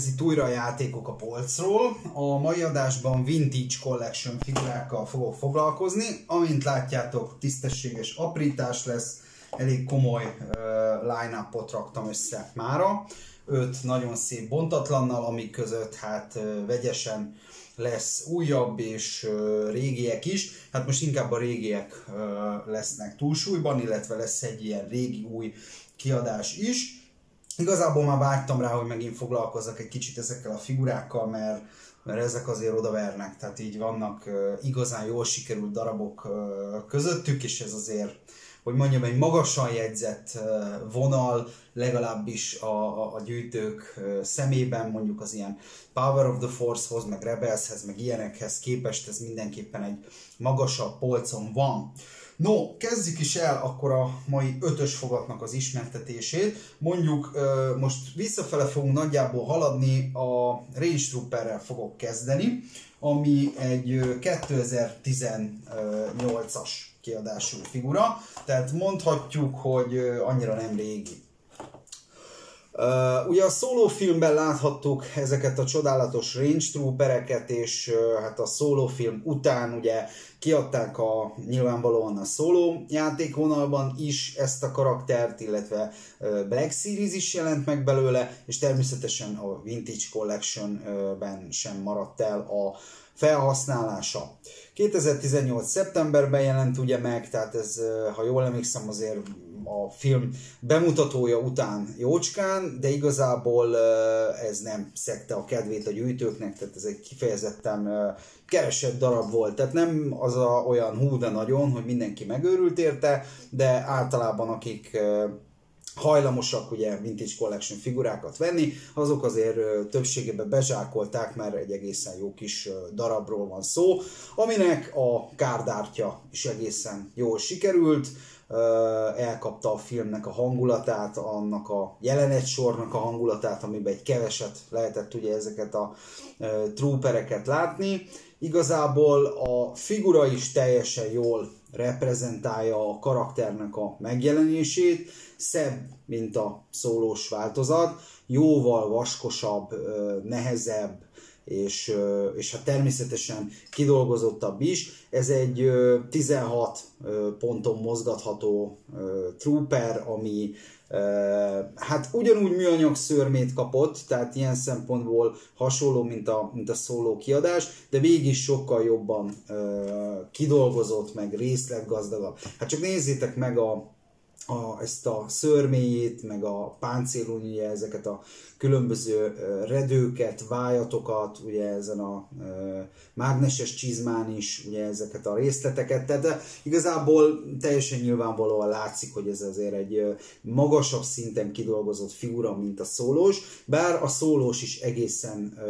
Ez itt újra a játékok a polcról. A mai adásban Vintage Collection figurákkal fogok foglalkozni. Amint látjátok, tisztességes aprítás lesz, elég komoly uh, line-upot raktam össze mára. Öt nagyon szép bontatlannal, amik között hát uh, vegyesen lesz újabb és uh, régiek is. Hát most inkább a régiek uh, lesznek túlsúlyban, illetve lesz egy ilyen régi-új kiadás is. Igazából már vágytam rá, hogy megint foglalkozzak egy kicsit ezekkel a figurákkal, mert, mert ezek azért odavernek, tehát így vannak igazán jól sikerült darabok közöttük, és ez azért, hogy mondjam, egy magasan jegyzett vonal, legalábbis a, a, a gyűjtők szemében, mondjuk az ilyen Power of the Force-hoz, meg Rebelshez, meg ilyenekhez képest ez mindenképpen egy magasabb polcon van. No, kezdjük is el akkor a mai ötös fogatnak az ismertetését. Mondjuk most visszafele fogunk nagyjából haladni, a Range Trooperrel fogok kezdeni, ami egy 2018-as kiadású figura, tehát mondhatjuk, hogy annyira nem régi. Uh, ugye a szóló filmben láthattuk ezeket a csodálatos Range Troopereket, és uh, hát a szóló film után ugye kiadták a nyilvánvalóan a szóló játékvonalban is ezt a karaktert, illetve uh, Black Series is jelent meg belőle, és természetesen a Vintage Collection-ben sem maradt el a felhasználása. 2018. szeptemberben jelent ugye meg, tehát ez, ha jól emlékszem, azért a film bemutatója után jócskán, de igazából ez nem szekte a kedvét a gyűjtőknek, tehát ez egy kifejezetten keresett darab volt. Tehát nem az a, olyan hú de nagyon, hogy mindenki megőrült érte, de általában akik hajlamosak ugye vintage collection figurákat venni, azok azért többségében bezsákolták, mert egy egészen jó kis darabról van szó, aminek a kárdártya is egészen jól sikerült, elkapta a filmnek a hangulatát, annak a jelenetsornak a hangulatát, amiben egy keveset lehetett ugye ezeket a troopereket látni. Igazából a figura is teljesen jól reprezentálja a karakternek a megjelenését, szebb, mint a szólós változat, jóval vaskosabb, nehezebb, és, és hát természetesen kidolgozottabb is. Ez egy 16 ponton mozgatható trooper, ami hát ugyanúgy műanyag szörmét kapott, tehát ilyen szempontból hasonló, mint a, mint a szóló kiadás, de mégis sokkal jobban kidolgozott, meg részletgazdagabb. Hát csak nézzétek meg a, a, ezt a szörméjét, meg a páncélon, ugye ezeket a különböző redőket, vájatokat, ugye ezen a e, mágneses csizmán is, ugye ezeket a részleteket, tehát igazából teljesen nyilvánvalóan látszik, hogy ez azért egy magasabb szinten kidolgozott figura, mint a szólós, bár a szólós is egészen e,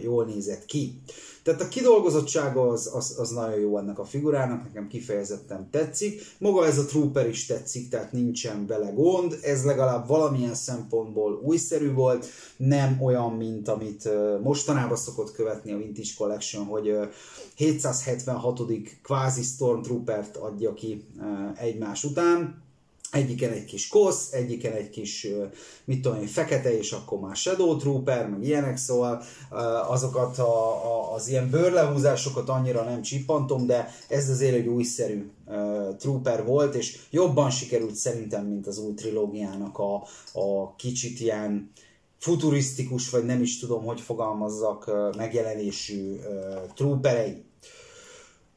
jól nézett ki. Tehát a kidolgozottsága az, az, az nagyon jó ennek a figurának, nekem kifejezetten tetszik. Maga ez a trooper is tetszik, tehát nincsen vele gond. Ez legalább valamilyen szempontból újszerű volt, nem olyan, mint amit mostanában szokott követni a Vintage Collection, hogy 776. kvázi Stormtroopert adja ki egymás után egyiken egy kis kosz, egyiken egy kis, mit tudom én, fekete, és akkor már Shadow Trooper, meg ilyenek, szóval azokat a, a, az ilyen bőrlehúzásokat annyira nem csippantom, de ez azért egy újszerű uh, Trooper volt, és jobban sikerült szerintem, mint az új trilógiának a, a kicsit ilyen futurisztikus, vagy nem is tudom, hogy fogalmazzak, megjelenésű uh, trooperei.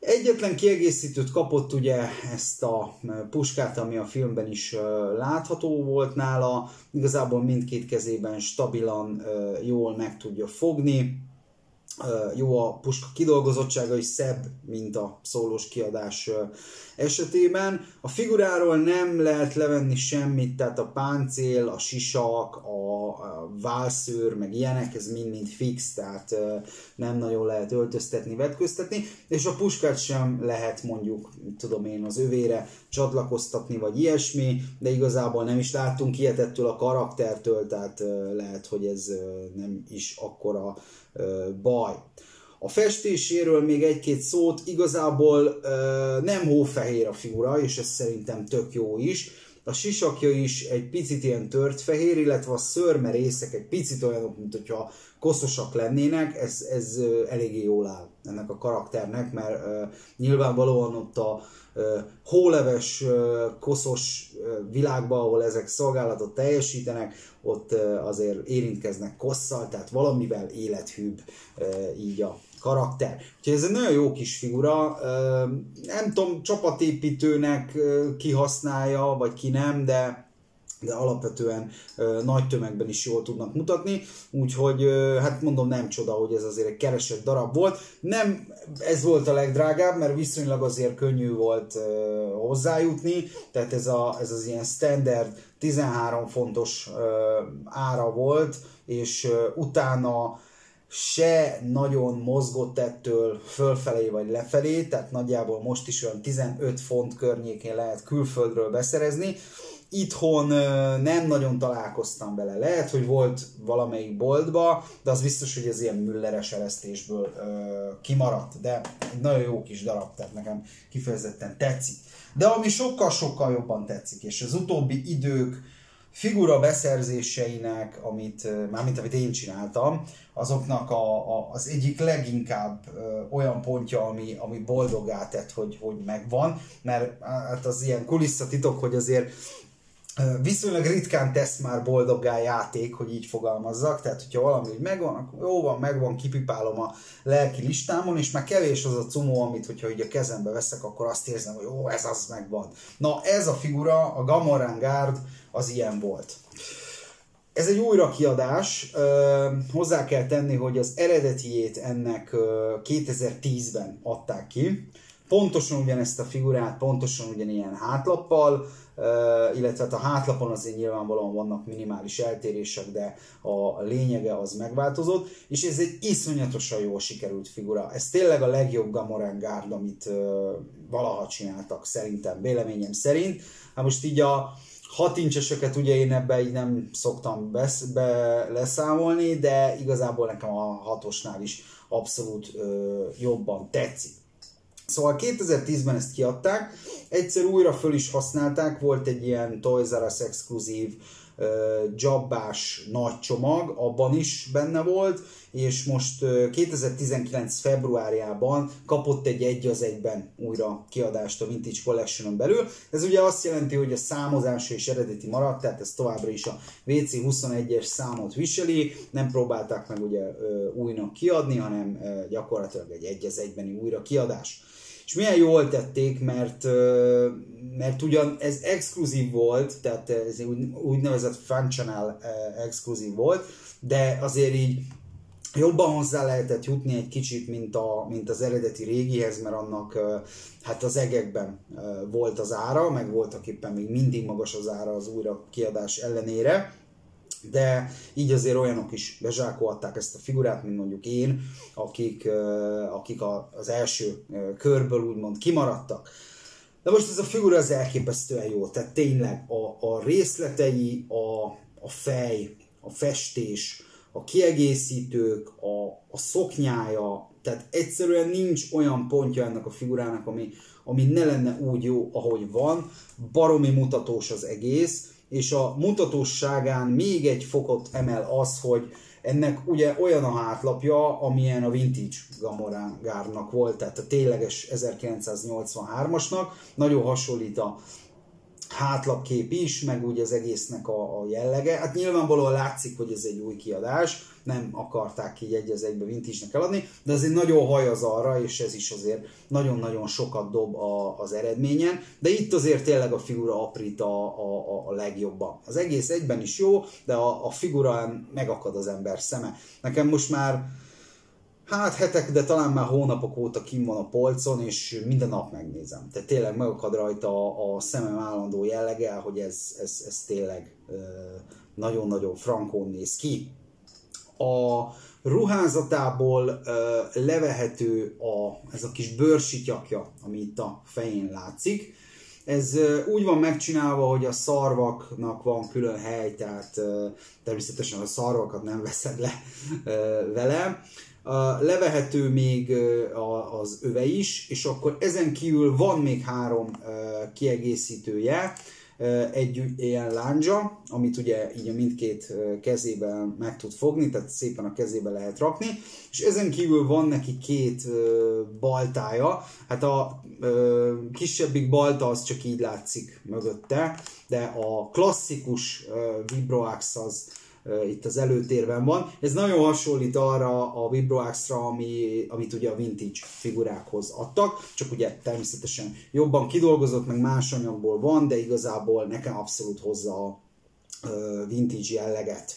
Egyetlen kiegészítőt kapott ugye ezt a puskát, ami a filmben is látható volt nála, igazából mindkét kezében stabilan jól meg tudja fogni, jó a puska kidolgozottsága is szebb, mint a szólós kiadás esetében. A figuráról nem lehet levenni semmit, tehát a páncél, a sisak, a válszőr, meg ilyenek, ez mind-mind fix, tehát nem nagyon lehet öltöztetni, vetköztetni, és a puskát sem lehet mondjuk, tudom én, az övére csatlakoztatni, vagy ilyesmi, de igazából nem is láttunk ilyet ettől a karaktertől, tehát lehet, hogy ez nem is akkora baj. A festéséről még egy-két szót, igazából nem hófehér a figura, és ez szerintem tök jó is. a sisakja is egy picit ilyen tört fehér, illetve a szörme részek egy picit olyanok, mint hogyha koszosak lennének, ez, ez eléggé jól áll ennek a karakternek, mert uh, nyilvánvalóan ott a hóleves, koszos világban, ahol ezek szolgálatot teljesítenek, ott azért érintkeznek kosszal, tehát valamivel élethűbb így a karakter. Úgyhogy ez egy nagyon jó kis figura, nem tudom, csapatépítőnek kihasználja, vagy ki nem, de de alapvetően ö, nagy tömegben is jól tudnak mutatni, úgyhogy ö, hát mondom nem csoda, hogy ez azért egy keresett darab volt. Nem ez volt a legdrágább, mert viszonylag azért könnyű volt ö, hozzájutni, tehát ez, a, ez az ilyen standard 13 fontos ö, ára volt, és ö, utána se nagyon mozgott ettől fölfelé vagy lefelé, tehát nagyjából most is olyan 15 font környékén lehet külföldről beszerezni. Itthon nem nagyon találkoztam vele. Lehet, hogy volt valamelyik boltba, de az biztos, hogy ez ilyen mülleres eresztésből kimaradt. De egy nagyon jó kis darab, tehát nekem kifejezetten tetszik. De ami sokkal-sokkal jobban tetszik, és az utóbbi idők figura beszerzéseinek, amit, mármint amit én csináltam, azoknak a, a, az egyik leginkább ö, olyan pontja, ami, ami boldogá tett, hogy, hogy megvan, mert hát az ilyen kulisszatitok, hogy azért viszonylag ritkán tesz már boldoggá játék, hogy így fogalmazzak, tehát hogyha valami úgy megvan, akkor jó van, megvan, kipipálom a lelki listámon, és már kevés az a cumó, amit hogyha így a kezembe veszek, akkor azt érzem, hogy jó, ez az megvan. Na ez a figura, a Gamorán Guard, az ilyen volt. Ez egy újra kiadás, hozzá kell tenni, hogy az eredetiét ennek 2010-ben adták ki, pontosan ugyanezt a figurát, pontosan ugyanilyen hátlappal, illetve hát a hátlapon azért nyilvánvalóan vannak minimális eltérések, de a lényege az megváltozott, és ez egy iszonyatosan jól sikerült figura. Ez tényleg a legjobb Gamoran Guard, amit valaha csináltak szerintem, véleményem szerint. Hát most így a hat incseseket ugye én ebbe így nem szoktam besz, be leszámolni, de igazából nekem a hatosnál is abszolút ö, jobban tetszik. Szóval 2010-ben ezt kiadták, egyszer újra föl is használták, volt egy ilyen Toys R Us exkluzív uh, jobbás nagy csomag, abban is benne volt, és most uh, 2019 februárjában kapott egy egy az egyben újra kiadást a Vintage Collection-on belül. Ez ugye azt jelenti, hogy a számozása is eredeti maradt, tehát ez továbbra is a WC21-es számot viseli, nem próbálták meg ugye uh, újnak kiadni, hanem uh, gyakorlatilag egy egy az egybeni újra kiadás. És milyen jól tették, mert, mert ugyan ez exkluzív volt, tehát ez úgy, úgynevezett functional exkluzív volt, de azért így jobban hozzá lehetett jutni egy kicsit, mint, a, mint az eredeti régihez, mert annak hát az egekben volt az ára, meg voltak éppen még mindig magas az ára az újra kiadás ellenére de így azért olyanok is bezsákolták ezt a figurát, mint mondjuk én, akik, akik az első körből úgymond kimaradtak. De most ez a figura az elképesztően jó, tehát tényleg a, a részletei, a, a fej, a festés, a kiegészítők, a, a szoknyája, tehát egyszerűen nincs olyan pontja ennek a figurának, ami, ami ne lenne úgy jó, ahogy van, baromi mutatós az egész, és a mutatóságán még egy fokot emel az, hogy ennek ugye olyan a hátlapja, amilyen a vintage Gamorán volt, tehát a tényleges 1983-asnak, nagyon hasonlít a hátlapkép is, meg úgy az egésznek a, a jellege. Hát nyilvánvalóan látszik, hogy ez egy új kiadás, nem akarták így egy az egybe vintage eladni, de azért nagyon haj az arra, és ez is azért nagyon-nagyon sokat dob a, az eredményen, de itt azért tényleg a figura aprít a, a, a legjobban. Az egész egyben is jó, de a, a figurán megakad az ember szeme. Nekem most már hát hetek, de talán már hónapok óta kim van a polcon, és minden nap megnézem. Tehát tényleg megakad rajta a, a szemem állandó jellege, hogy ez, ez, ez tényleg nagyon-nagyon frankón néz ki. A ruházatából levehető a, ez a kis bőrsityakja, ami itt a fején látszik. Ez úgy van megcsinálva, hogy a szarvaknak van külön hely, tehát természetesen a szarvakat nem veszed le vele. Levehető még az öve is, és akkor ezen kívül van még három kiegészítője. egy ilyen lándzsa, amit ugye így a mindkét kezébe meg tud fogni, tehát szépen a kezébe lehet rakni, és ezen kívül van neki két baltája, hát a kisebbik balta az csak így látszik mögötte, de a klasszikus Vibroax az itt az előtérben van. Ez nagyon hasonlít arra a Vibroaxra, ami, amit ugye a vintage figurákhoz adtak, csak ugye természetesen jobban kidolgozott, meg más anyagból van, de igazából nekem abszolút hozza a vintage jelleget.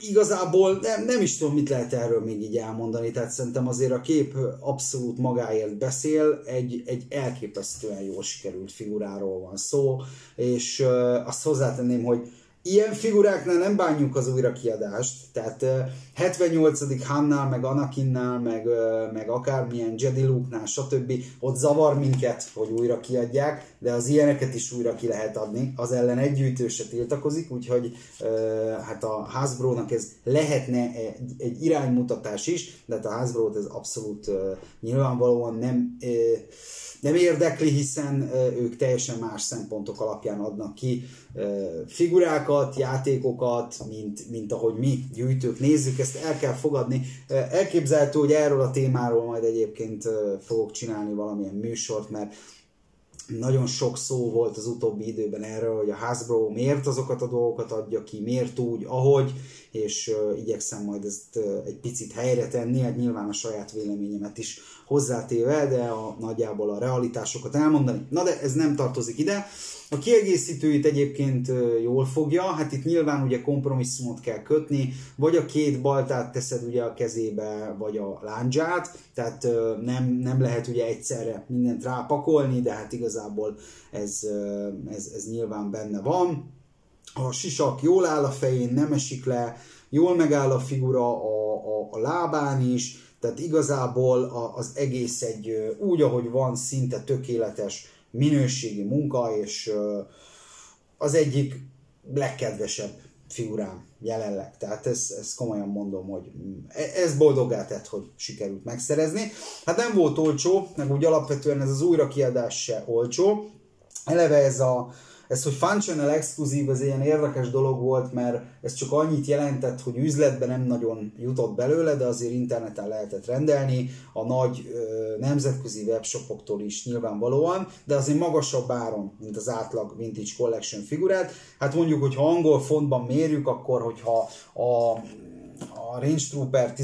igazából nem, nem is tudom, mit lehet erről még így elmondani, tehát szerintem azért a kép abszolút magáért beszél, egy, egy elképesztően jól sikerült figuráról van szó, és azt hozzátenném, hogy ilyen figuráknál nem bánjuk az újrakiadást, tehát 78. Hannál, meg Anakinnál, meg, meg akármilyen Jedi Luke-nál, stb. ott zavar minket, hogy újra kiadják, de az ilyeneket is újra ki lehet adni. Az ellen egy gyűjtő se tiltakozik, úgyhogy hát a Hasbro-nak ez lehetne egy, egy iránymutatás is, de hát a Hasbro-t ez abszolút nyilvánvalóan nem nem érdekli, hiszen ők teljesen más szempontok alapján adnak ki figurákat, játékokat, mint, mint ahogy mi gyűjtők nézzük, ezt el kell fogadni. Elképzelhető, hogy erről a témáról majd egyébként fogok csinálni valamilyen műsort, mert nagyon sok szó volt az utóbbi időben erről, hogy a Hasbro miért azokat a dolgokat adja ki, miért úgy, ahogy, és igyekszem majd ezt egy picit helyre tenni, hát nyilván a saját véleményemet is hozzátéve, de a, nagyjából a realitásokat elmondani. Na de ez nem tartozik ide. A kiegészítőit egyébként jól fogja, hát itt nyilván ugye kompromisszumot kell kötni, vagy a két baltát teszed ugye a kezébe, vagy a láncsát, tehát nem, nem lehet ugye egyszerre mindent rápakolni, de hát igazából ez, ez, ez nyilván benne van. A sisak jól áll a fején, nem esik le, jól megáll a figura a, a, a lábán is, tehát igazából az egész egy úgy, ahogy van, szinte tökéletes minőségi munka, és az egyik legkedvesebb figurám jelenleg. Tehát ezt, ezt komolyan mondom, hogy e, ez boldogá tett, hogy sikerült megszerezni. Hát nem volt olcsó, meg úgy alapvetően ez az újrakiadás se olcsó. Eleve ez a ez, hogy functional exkluzív, ez ilyen érdekes dolog volt, mert ez csak annyit jelentett, hogy üzletben nem nagyon jutott belőle, de azért interneten lehetett rendelni, a nagy ö, nemzetközi webshopoktól is nyilvánvalóan, de azért magasabb áron, mint az átlag Vintage Collection figurát. Hát mondjuk, hogyha angol fontban mérjük, akkor hogyha a a Range Trooper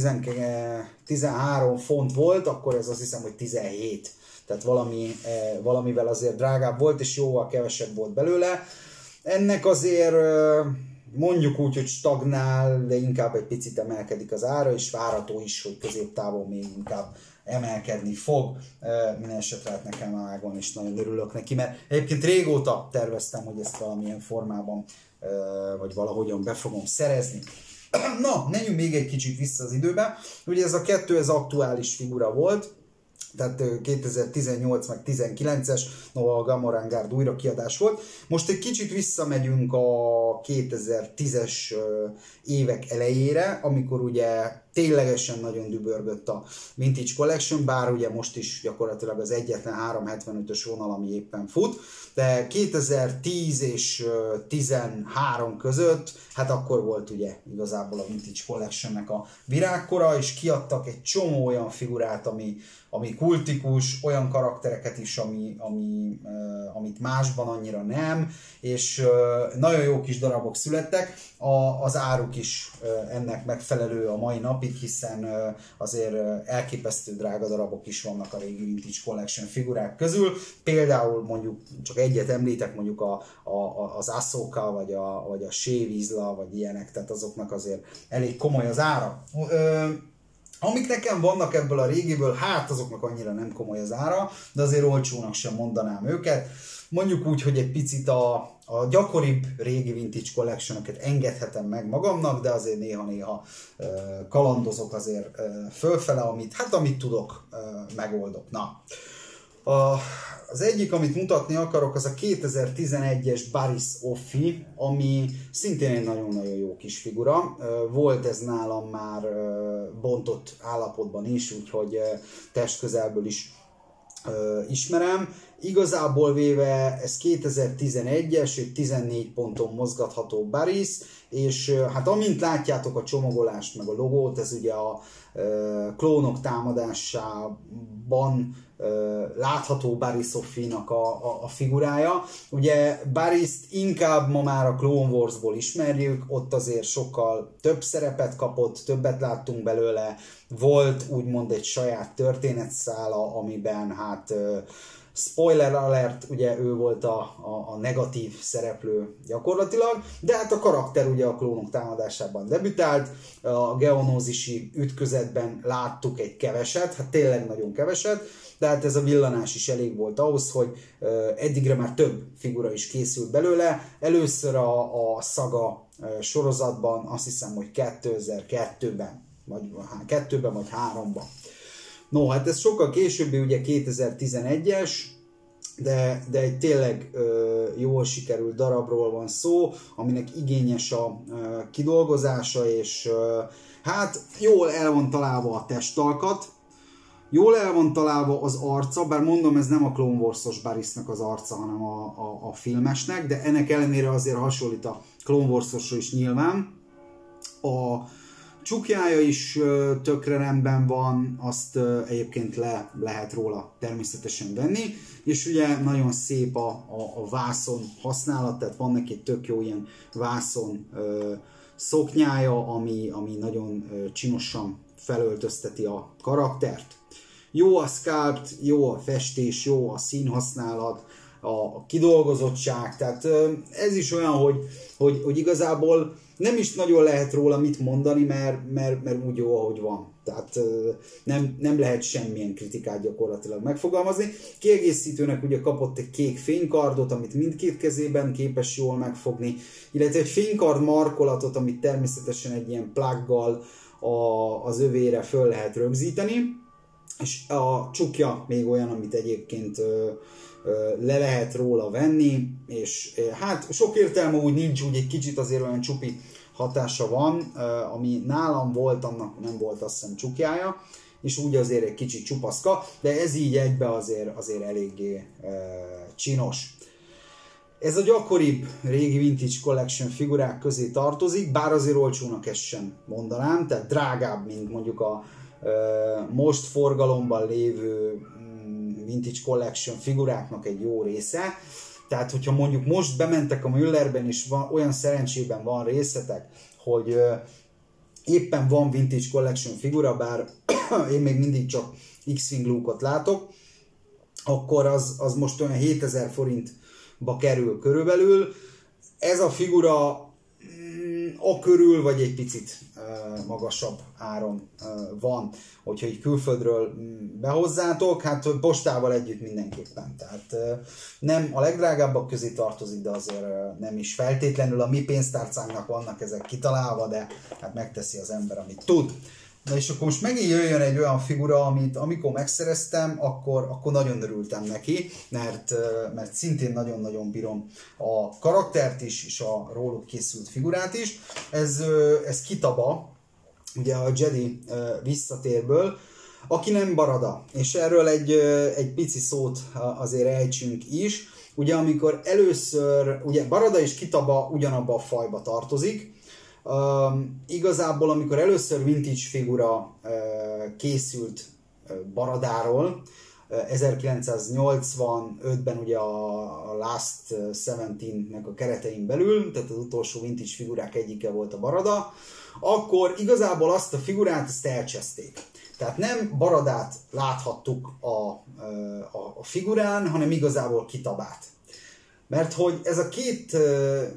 13 font volt, akkor ez azt hiszem, hogy 17 tehát valami, eh, valamivel azért drágább volt, és jóval kevesebb volt belőle. Ennek azért eh, mondjuk úgy, hogy stagnál, de inkább egy picit emelkedik az ára, és várható is, hogy középtávon még inkább emelkedni fog. Eh, minden esetre hát nekem ágon, és nagyon örülök neki, mert egyébként régóta terveztem, hogy ezt valamilyen formában vagy valahogyan be fogom szerezni. Na, menjünk még egy kicsit vissza az időbe. Ugye ez a kettő, ez aktuális figura volt, tehát 2018 meg 19-es Nova Gamorán Guard újra kiadás volt. Most egy kicsit visszamegyünk a 2010-es évek elejére, amikor ugye ténylegesen nagyon dübörgött a Vintage Collection, bár ugye most is gyakorlatilag az egyetlen 375-ös vonal, ami éppen fut, de 2010 és 13 között, hát akkor volt ugye igazából a Vintage Collectionnek a virágkora, és kiadtak egy csomó olyan figurát, ami, ami kultikus, olyan karaktereket is, ami, ami, amit másban annyira nem, és nagyon jó kis darabok születtek. A, az áruk is ennek megfelelő a mai napig, hiszen azért elképesztő drága darabok is vannak a régi Vintage Collection figurák közül. Például mondjuk csak egyet említek, mondjuk a, a, az Ahsoka, vagy a, vagy a Sévízla, vagy ilyenek, tehát azoknak azért elég komoly az ára. Uh, Amik nekem vannak ebből a régiből, hát azoknak annyira nem komoly az ára, de azért olcsónak sem mondanám őket. Mondjuk úgy, hogy egy picit a, a gyakoribb régi vintage collection engedhetem meg magamnak, de azért néha-néha kalandozok azért fölfele, amit, hát amit tudok, megoldok. Na, a, az egyik, amit mutatni akarok, az a 2011-es Baris Offi, ami szintén egy nagyon-nagyon jó kis figura. Volt ez nálam már bontott állapotban is, úgyhogy testközelből is ismerem. Igazából véve ez 2011-es, egy 14 ponton mozgatható Baris, és hát amint látjátok a csomagolást, meg a logót, ez ugye a klónok támadásában látható Barisoffinak a, a, a figurája. Ugye Bariszt inkább ma már a Clone Wars-ból ismerjük, ott azért sokkal több szerepet kapott, többet láttunk belőle, volt úgymond egy saját történetszála, amiben hát spoiler alert, ugye ő volt a, a, a negatív szereplő gyakorlatilag, de hát a karakter ugye a klónok támadásában debütált, a geonózisi ütközetben láttuk egy keveset, hát tényleg nagyon keveset, de hát ez a villanás is elég volt ahhoz, hogy eddigre már több figura is készült belőle. Először a, a szaga sorozatban, azt hiszem, hogy 2002-ben, vagy kettőben, vagy háromban. No, hát ez sokkal későbbi, ugye 2011-es, de, de egy tényleg ö, jól sikerült darabról van szó, aminek igényes a ö, kidolgozása, és ö, hát jól el van találva a testalkat, Jól el van találva az arca, bár mondom, ez nem a Clone Wars-os Barisnak az arca, hanem a, a, a filmesnek, de ennek ellenére azért hasonlít a Clone wars is nyilván. A csukjája is tökre rendben van, azt egyébként le lehet róla természetesen venni, és ugye nagyon szép a, a, a vászon használat, tehát van neki tök jó ilyen vászon ö, szoknyája, ami, ami nagyon ö, csinosan felöltözteti a karaktert. Jó a sculpt, jó a festés, jó a színhasználat, a kidolgozottság, tehát ez is olyan, hogy, hogy, hogy igazából nem is nagyon lehet róla mit mondani, mert, mert, mert úgy jó, ahogy van. Tehát nem, nem lehet semmilyen kritikát gyakorlatilag megfogalmazni. Kiegészítőnek ugye kapott egy kék fénykardot, amit mindkét kezében képes jól megfogni, illetve egy fénykard markolatot, amit természetesen egy ilyen pluggal a, az övére föl lehet rögzíteni és a csukja még olyan, amit egyébként le lehet róla venni, és hát sok értelme úgy nincs, úgy egy kicsit azért olyan csupi hatása van, ami nálam volt, annak nem volt azt hiszem csukjája, és úgy azért egy kicsit csupaszka, de ez így egybe azért, azért eléggé csinos. Ez a gyakoribb régi Vintage Collection figurák közé tartozik, bár azért olcsónak ezt sem mondanám, tehát drágább, mint mondjuk a most forgalomban lévő Vintage Collection figuráknak egy jó része. Tehát, hogyha mondjuk most bementek a Müllerben, és van, olyan szerencsében van részletek, hogy éppen van Vintage Collection figura, bár én még mindig csak X-Wing Luke-ot látok, akkor az, az most olyan 7000 forintba kerül körülbelül. Ez a figura a körül, vagy egy picit magasabb áron van, hogyha egy külföldről behozzátok, hát postával együtt mindenképpen. Tehát nem a legdrágábbak közé tartozik, de azért nem is feltétlenül a mi pénztárcánknak vannak ezek kitalálva, de hát megteszi az ember, amit tud. Na és akkor most megint jöjjön egy olyan figura, amit amikor megszereztem, akkor, akkor nagyon örültem neki, mert, mert szintén nagyon-nagyon bírom a karaktert is, és a róluk készült figurát is. Ez, ez Kitaba, ugye a Jedi visszatérből, aki nem Barada, és erről egy, egy pici szót azért ejtsünk is. Ugye amikor először, ugye Barada és Kitaba ugyanabba a fajba tartozik, Igazából, amikor először vintage figura uh, készült Baradáról, uh, 1985-ben ugye a, Last 17-nek a keretein belül, tehát az utolsó vintage figurák egyike volt a Barada, akkor igazából azt a figurát ezt elcseszték. Tehát nem Baradát láthattuk a, a, a figurán, hanem igazából kitabát. Mert hogy ez a két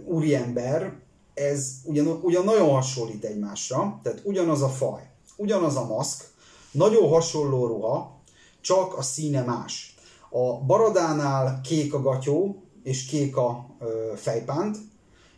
úriember, ez ugyan, ugyan nagyon hasonlít egymásra, tehát ugyanaz a faj, ugyanaz a maszk, nagyon hasonló ruha, csak a színe más. A baradánál kék a gatyó, és kék a ö, fejpánt,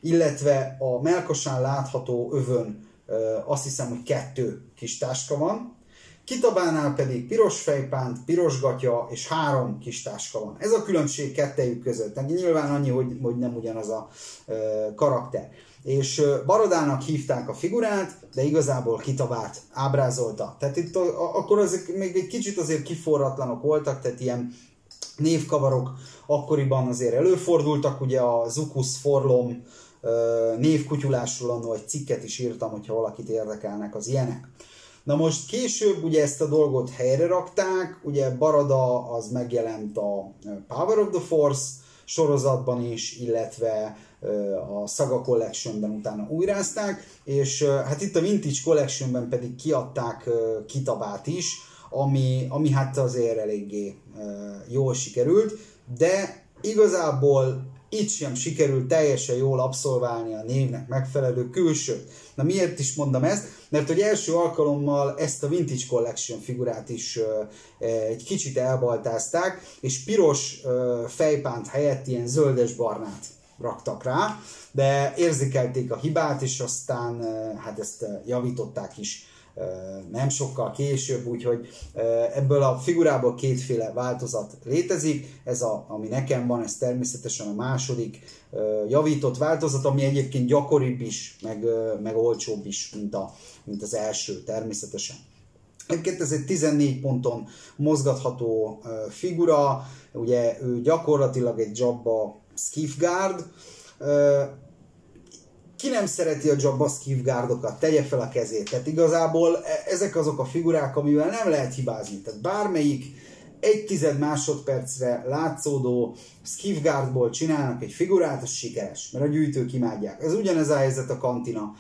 illetve a melkosán látható övön ö, azt hiszem, hogy kettő kis táska van, Kitabánál pedig piros fejpánt, piros gatya és három kis táska van. Ez a különbség kettejük között. Nyilván annyi, hogy, hogy nem ugyanaz a ö, karakter és Barodának hívták a figurát, de igazából Kitabát ábrázolta. Tehát itt a, akkor azok még egy kicsit azért kiforratlanok voltak, tehát ilyen névkavarok akkoriban azért előfordultak, ugye a Zukus Forlom névkutyulásról annó egy cikket is írtam, hogyha valakit érdekelnek az ilyenek. Na most később ugye ezt a dolgot helyre rakták, ugye Barada az megjelent a Power of the Force sorozatban is, illetve a Saga Collectionben utána újrázták, és hát itt a Vintage Collectionben pedig kiadták kitabát is, ami, ami hát azért eléggé jól sikerült, de igazából itt sem sikerült teljesen jól abszolválni a névnek megfelelő külsőt. Na miért is mondom ezt? Mert hogy első alkalommal ezt a Vintage Collection figurát is egy kicsit elbaltázták, és piros fejpánt helyett ilyen zöldes-barnát raktak rá, de érzékelték a hibát, és aztán hát ezt javították is nem sokkal később, úgyhogy ebből a figurából kétféle változat létezik. Ez, a, ami nekem van, ez természetesen a második javított változat, ami egyébként gyakoribb is, meg, meg olcsóbb is, mint, a, mint az első természetesen. Egyébként ez egy 14 ponton mozgatható figura, ugye ő gyakorlatilag egy Jabba Skiffguard, ki nem szereti a Jabba Skifgárdokat, tegye fel a kezét. Tehát igazából e- ezek azok a figurák, amivel nem lehet hibázni. Tehát bármelyik egy tized másodpercre látszódó Skifgardból csinálnak egy figurát, az sikeres, mert a gyűjtők imádják. Ez ugyanez a helyzet a kantina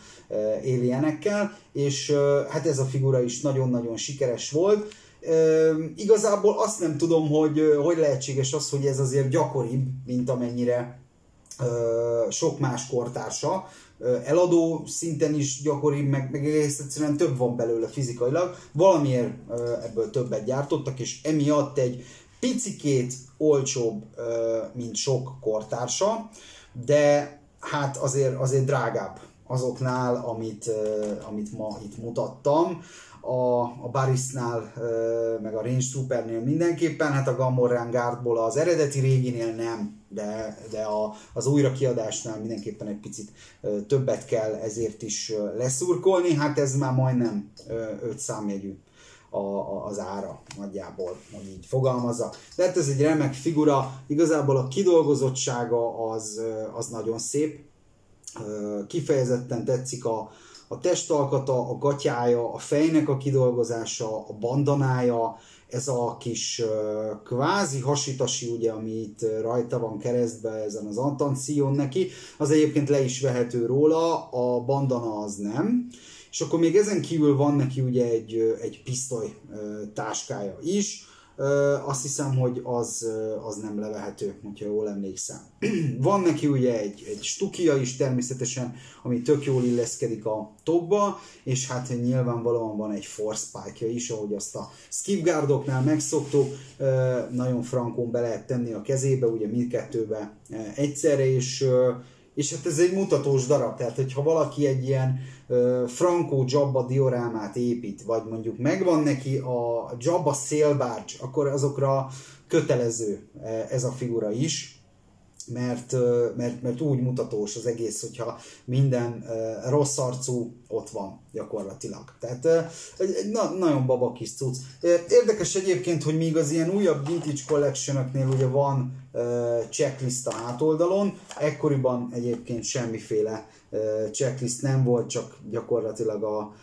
alienekkel, és hát ez a figura is nagyon-nagyon sikeres volt. Igazából azt nem tudom, hogy hogy lehetséges az, hogy ez azért gyakoribb, mint amennyire sok más kortársa, eladó szinten is gyakori, meg, meg egész egyszerűen több van belőle fizikailag. Valamiért ebből többet gyártottak, és emiatt egy picikét olcsóbb, mint sok kortársa, de hát azért, azért drágább azoknál, amit, amit ma itt mutattam a, a Barisnál, meg a Range Troopernél mindenképpen, hát a Gamorrean Guardból az eredeti réginél nem, de, de a, az újrakiadásnál mindenképpen egy picit többet kell ezért is leszurkolni, hát ez már majdnem 5 számjegyű a, a, az ára nagyjából, hogy így fogalmazza. De hát ez egy remek figura, igazából a kidolgozottsága az, az nagyon szép, kifejezetten tetszik a, a testalkata, a gatyája, a fejnek a kidolgozása, a bandanája, ez a kis kvázi hasitasi, ugye, ami itt rajta van keresztbe ezen az Antancion neki, az egyébként le is vehető róla, a bandana az nem. És akkor még ezen kívül van neki ugye egy, egy pisztoly táskája is, azt hiszem, hogy az, az nem levehető, hogyha jól emlékszem. Van neki ugye egy, egy stukia is természetesen, ami tök jól illeszkedik a tokba, és hát nyilvánvalóan van egy force spike is, ahogy azt a skipguardoknál megszoktuk, nagyon frankon be lehet tenni a kezébe, ugye mindkettőbe egyszerre, és és hát ez egy mutatós darab, tehát hogyha valaki egy ilyen uh, Franco Jabba diorámát épít, vagy mondjuk megvan neki a Jabba szélbárcs, akkor azokra kötelező ez a figura is, mert, mert, mert úgy mutatós az egész, hogyha minden rossz arcú ott van gyakorlatilag. Tehát egy, na, nagyon baba kis cucc. Érdekes egyébként, hogy még az ilyen újabb vintage collection ugye van checklist a hátoldalon, ekkoriban egyébként semmiféle checklist nem volt, csak gyakorlatilag a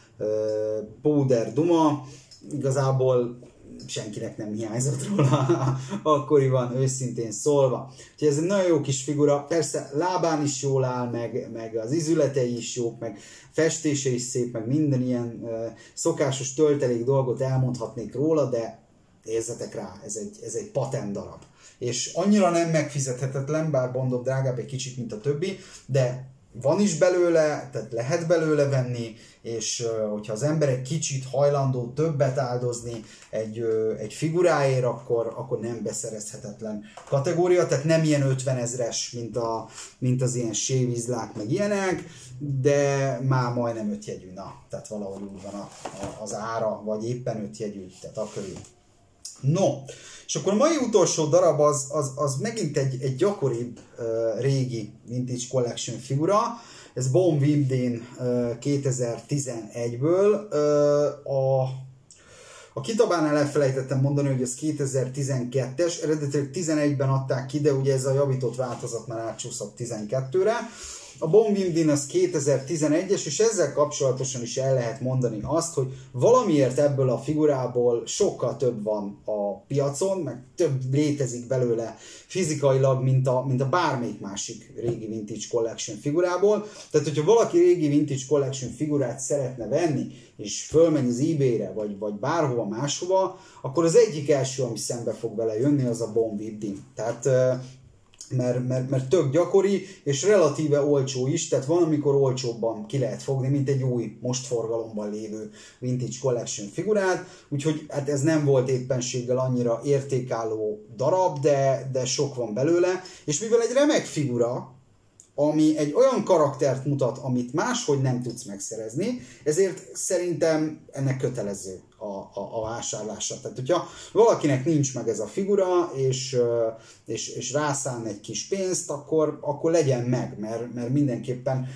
Powder Duma, igazából senkinek nem hiányzott róla akkoriban, őszintén szólva. Úgyhogy ez egy nagyon jó kis figura, persze lábán is jól áll, meg, meg az izületei is jók, meg festése is szép, meg minden ilyen uh, szokásos töltelék dolgot elmondhatnék róla, de érzetek rá, ez egy, ez egy patent darab. És annyira nem megfizethetetlen, bár mondom drágább egy kicsit, mint a többi, de van is belőle, tehát lehet belőle venni, és hogyha az ember egy kicsit hajlandó többet áldozni egy, egy figuráért, akkor, akkor nem beszerezhetetlen kategória, tehát nem ilyen 50 ezres, mint, a, mint az ilyen sévizlák, meg ilyenek, de már majdnem ötjegyű, na, tehát valahogy úgy van a, a, az ára, vagy éppen ötjegyű, tehát akkor No, és akkor a mai utolsó darab az, az, az megint egy, egy gyakoribb uh, régi Vintage Collection figura, ez Bon Wimdin uh, 2011-ből. Uh, a, A kitabánál elfelejtettem mondani, hogy ez 2012-es, eredetileg 11-ben adták ki, de ugye ez a javított változat már átcsúszott 12-re. A Bombindin az 2011-es, és ezzel kapcsolatosan is el lehet mondani azt, hogy valamiért ebből a figurából sokkal több van a piacon, meg több létezik belőle fizikailag, mint a, mint a bármelyik másik régi Vintage Collection figurából. Tehát, hogyha valaki régi Vintage Collection figurát szeretne venni, és fölmegy az eBay-re, vagy, vagy bárhova máshova, akkor az egyik első, ami szembe fog vele jönni, az a Bombindin. Tehát mert, mert, mert tök gyakori, és relatíve olcsó is, tehát van, amikor olcsóbban ki lehet fogni, mint egy új, most forgalomban lévő Vintage Collection figurát, úgyhogy hát ez nem volt éppenséggel annyira értékálló darab, de, de sok van belőle, és mivel egy remek figura, ami egy olyan karaktert mutat, amit máshogy nem tudsz megszerezni, ezért szerintem ennek kötelező a, a, a vásárlása. Tehát, hogyha valakinek nincs meg ez a figura, és, és, és rászán egy kis pénzt, akkor, akkor legyen meg, mert, mert mindenképpen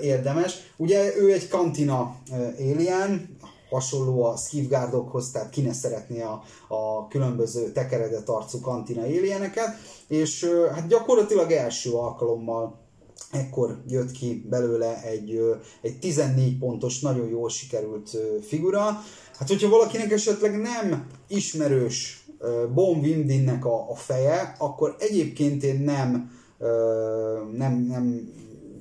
érdemes. Ugye ő egy kantina alien, hasonló a Skifgardokhoz, tehát ki ne szeretné a, a különböző tekeredett arcú kantina alieneket, és hát gyakorlatilag első alkalommal ekkor jött ki belőle egy, egy 14 pontos, nagyon jól sikerült figura. Hát, hogyha valakinek esetleg nem ismerős Bon Windinnek a, a feje, akkor egyébként én nem, nem, nem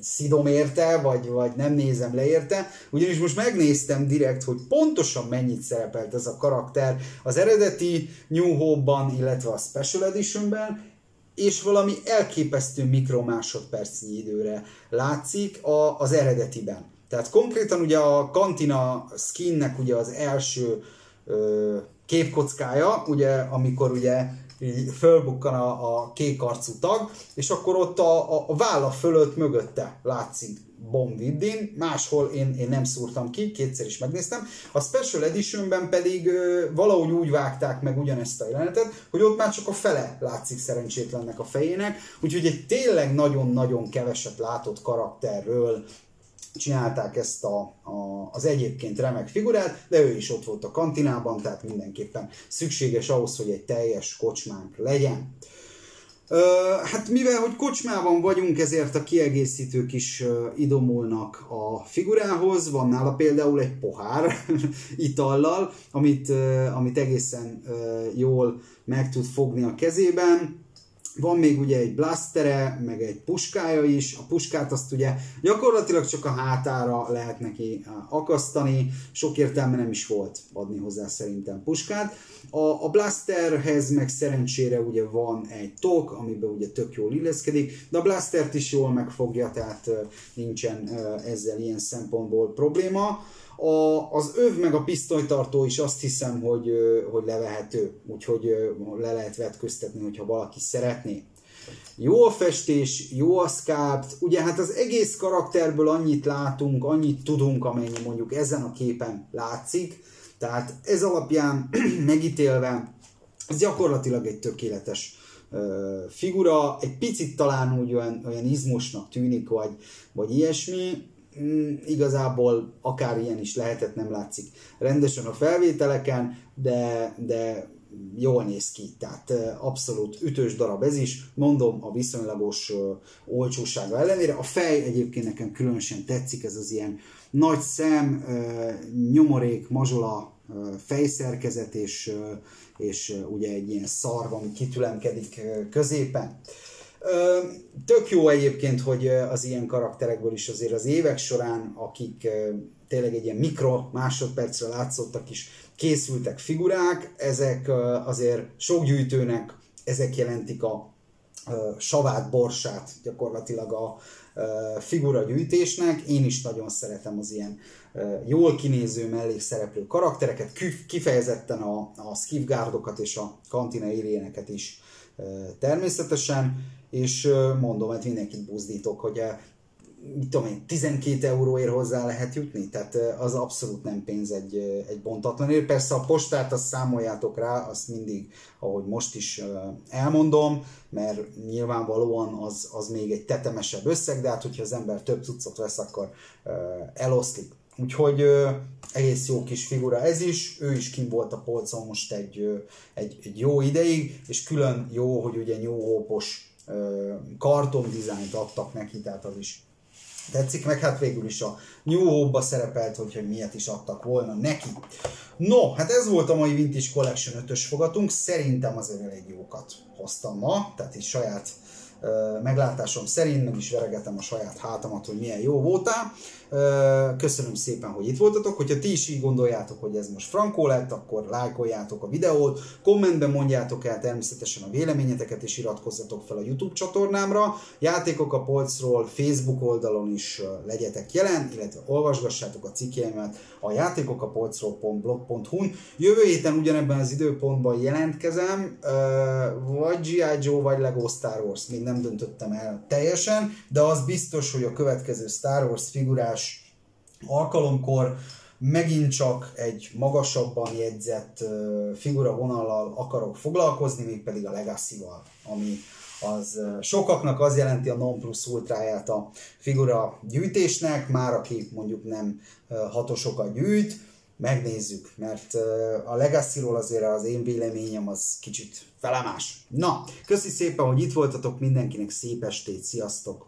szidom érte, vagy, vagy nem nézem le érte, ugyanis most megnéztem direkt, hogy pontosan mennyit szerepelt ez a karakter az eredeti New Hope-ban, illetve a Special Edition-ben, és valami elképesztő mikromásodpercnyi időre látszik a, az eredetiben. Tehát konkrétan ugye a Kantina skinnek ugye az első ö, képkockája, ugye amikor ugye így fölbukkan a, a kék arcú tag, és akkor ott a, a, a válla fölött mögötte látszik Within, máshol én, én nem szúrtam ki, kétszer is megnéztem. A Special Editionben pedig ö, valahogy úgy vágták meg ugyanezt a jelenetet, hogy ott már csak a fele látszik szerencsétlennek a fejének, úgyhogy egy tényleg nagyon-nagyon keveset látott karakterről csinálták ezt a, a, az egyébként remek figurát, de ő is ott volt a kantinában, tehát mindenképpen szükséges ahhoz, hogy egy teljes kocsmánk legyen. Hát mivel, hogy kocsmában vagyunk, ezért a kiegészítők is idomulnak a figurához. Van nála például egy pohár itallal, amit, amit egészen jól meg tud fogni a kezében van még ugye egy blastere, meg egy puskája is. A puskát azt ugye gyakorlatilag csak a hátára lehet neki akasztani. Sok értelme nem is volt adni hozzá szerintem puskát. A, a blasterhez meg szerencsére ugye van egy tok, amiben ugye tök jól illeszkedik, de a blastert is jól megfogja, tehát nincsen ezzel ilyen szempontból probléma. A, az öv meg a pisztolytartó is azt hiszem, hogy, hogy levehető, úgyhogy le lehet vetköztetni, hogyha valaki szeretné. Jó a festés, jó a sculpt, ugye hát az egész karakterből annyit látunk, annyit tudunk, amennyi mondjuk ezen a képen látszik, tehát ez alapján megítélve, ez gyakorlatilag egy tökéletes figura, egy picit talán úgy olyan, olyan izmosnak tűnik, vagy, vagy ilyesmi, mm, igazából akár ilyen is lehetett, nem látszik rendesen a felvételeken, de, de jól néz ki, tehát abszolút ütős darab ez is, mondom a viszonylagos olcsósága ellenére. A fej egyébként nekem különösen tetszik, ez az ilyen nagy szem, nyomorék, mazsola fejszerkezet, és, és ugye egy ilyen szarv, ami kitülemkedik középen. Tök jó egyébként, hogy az ilyen karakterekből is azért az évek során, akik tényleg egy ilyen mikro másodpercre látszottak is, készültek figurák, ezek azért sok gyűjtőnek, ezek jelentik a savát, borsát gyakorlatilag a figura gyűjtésnek. Én is nagyon szeretem az ilyen jól kinéző mellékszereplő karaktereket, kifejezetten a, a Skifgárdokat és a Kantina éréneket is természetesen és mondom, hogy hát mindenkit buzdítok, hogy mit tudom én, 12 euróért hozzá lehet jutni, tehát az abszolút nem pénz egy, egy bontatlanért. Persze a postát azt számoljátok rá, azt mindig, ahogy most is elmondom, mert nyilvánvalóan az, az még egy tetemesebb összeg, de hát hogyha az ember több cuccot vesz, akkor eloszlik. Úgyhogy ö, egész jó kis figura ez is, ő is kim volt a polcon most egy, ö, egy, egy jó ideig, és külön jó, hogy ugye Hope-os karton dizájnt adtak neki, tehát az is tetszik, meg hát végül is a New Hope-ba szerepelt, hogy, hogy miért is adtak volna neki. No, hát ez volt a mai Vintage Collection 5-ös fogatunk, szerintem azért elég jókat hoztam ma, tehát is saját meglátásom szerint, meg is veregetem a saját hátamat, hogy milyen jó voltál. Köszönöm szépen, hogy itt voltatok. Hogyha ti is így gondoljátok, hogy ez most frankó lett, akkor lájkoljátok a videót, kommentben mondjátok el természetesen a véleményeteket, és iratkozzatok fel a YouTube csatornámra. Játékok a polcról Facebook oldalon is legyetek jelen, illetve olvasgassátok a cikkeimet a játékokapolcról.blog.hu-n. Jövő héten ugyanebben az időpontban jelentkezem, vagy G.I. Joe, vagy Lego Star Wars, még nem döntöttem el teljesen, de az biztos, hogy a következő Star Wars figurás alkalomkor megint csak egy magasabban jegyzett figura vonallal akarok foglalkozni, mégpedig a Legacy-val, ami az sokaknak az jelenti a non plus ultráját a figura gyűjtésnek, már aki mondjuk nem hatosokat gyűjt, megnézzük, mert a Legacy-ról azért az én véleményem az kicsit felemás. Na, köszi szépen, hogy itt voltatok, mindenkinek szép estét, sziasztok!